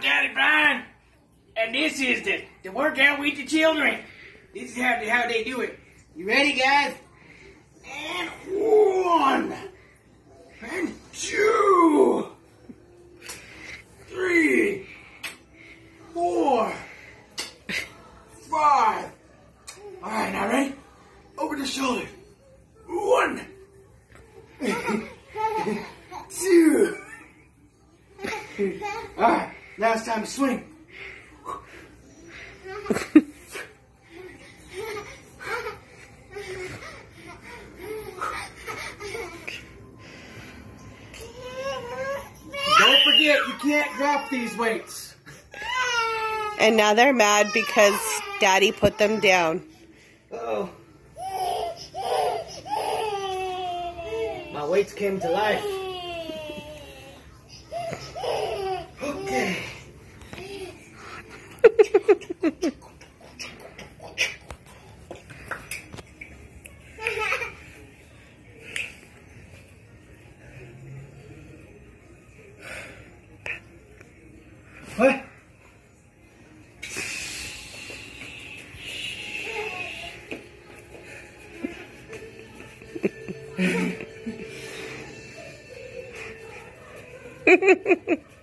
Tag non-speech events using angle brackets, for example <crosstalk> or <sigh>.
Daddy Brian, and this is the, the workout with the children. This is how, how they do it. You ready, guys? And one, and two, three, four, five. All right, now ready? Over the shoulder. One, <laughs> two. All right, now it's time to swing. Don't forget, you can't drop these weights. And now they're mad because daddy put them down. Uh-oh. My weights came to life. 喂。嘿嘿嘿嘿。